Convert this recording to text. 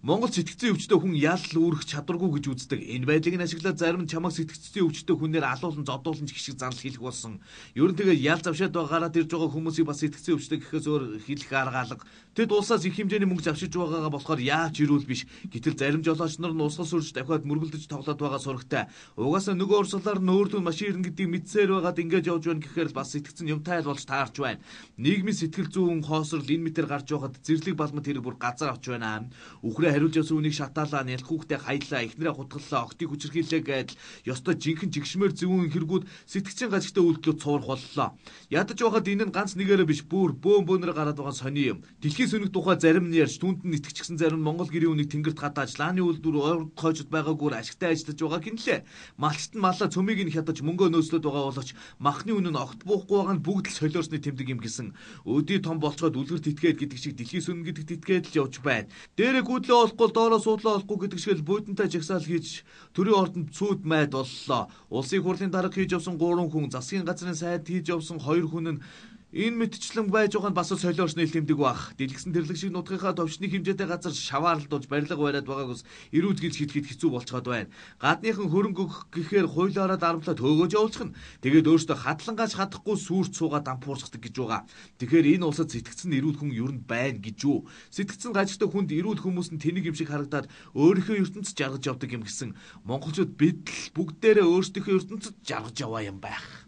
Монгол сэтгцэн өвчтөе хүн ял үүрэх чадваргүй гэж үздэг. Энэ байдлыг нь ашиглаад зарим нь чамаг сэтгцэн өвчтөе хүнээр алуулан зодуулан ч гişиг занал хийх болсон. Ер нь тэгээ ял завшаад байгаараа ирж байгаа хүмүүсийг бас сэтгцэн өвчтөе гэхээс өөр хэлэх арга алга. Тэд улсаас их хэмжээний мөнгө завшиж байгаагаа болохоор яач ирүүл биш. Гэтэл зарим жолооч нар нь усгал сүрж дахиад мөргөлдөж тоглоод байгаа сурагтай. Угаасаа нөгөө урсгалаар нөөрдөн машин ирнэ гэдгийг мэдсээр байгаад ингэж явж байна гэхээр бас сэтгцэн юмтай болж таарч байна. Нийгмийн сэтгэл зүйн хоосрол энэ мэтэр гарч байхад зэрлэг балмад хэрэг бүр газар авч байна. Үхрээ хариулж явсан үнийг шатаалаа, нялх хүүхдээ хаялаа, эхнэрээ хутгаллаа, октыг хүчрхийлээ гэдэл ёстой жинхэнэ жигшмээр зөвүүн хэрэгүүд сэтгцийн гажигтай үйлдэлүүд цуврах боллоо. Ядаж байхад энэ нь ганц нэгээрээ биш бүр бөөн бөөнөр гараад байгаа сони юм. Дэлхийн сүнэг тухай зарим нь ярьж түнд нь итгэжсэн зарим Монгол гэрийн үнийг тэнгэрт гадааж лааны үйлдвэр ойрд хойжод байгаагүй ашигтай ажиллаж байгаа гинлээ. Малчт нь малаа цөмийг нь хядаж мөнгөө нөөцлөд байгаа боловч махны үнэ нь огт буухгүй байгаа нь бүгд л солиорсны тэмдэг юм гисэн. Өдий том болцоод үлгэр титгээд гэдэг шиг дэлхийн сүнэг гэдэгт итгээд л явж байна. Дээрээ гүйдлээ олохгүй доороо суудлаа олохгүй гэдэг шиг л буйдантай жагсаал хийж төрийн ордонд цүүд майд боллоо. Улсын хурлын дарга хийж явсан 3 хүн, засгийн газрын сайд хийж явсан 2 хүн нь Энэ мэтчлэн байж байгаа нь бас солиорч нэлтэмдэг бах. Дэлгэсэн тэрлэг шиг нутгийнхаа товчны хэмжээтэй газар шаваарлуулж барилга бариад байгааг ус эрүүд гэлж хит хит хэцүү болцоход байна. Гадныхан хөрөнгө гэхээр хуйлаараа дарамтлаа төөгөөж явуулчих нь. Тэгээд өөртөө хадлангааж хадахгүй сүрт суугаа дампуурчдаг гэж байгаа. Тэгэхээр энэ улсад сэтгцэн эрүүд хүн юу нь байна гэж юу? Сэтгцэн гажигтай хүнд эрүүд хүмүүс нь тэнийг юм шиг харагдаад өөрийнхөө ертөнцид жаргаж явдаг юм гисэн. Монголчууд бид л бүгдээрээ өөрсдийнхөө ертөнцид жаргаж яваа юм байх.